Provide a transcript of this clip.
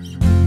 Mm-hmm.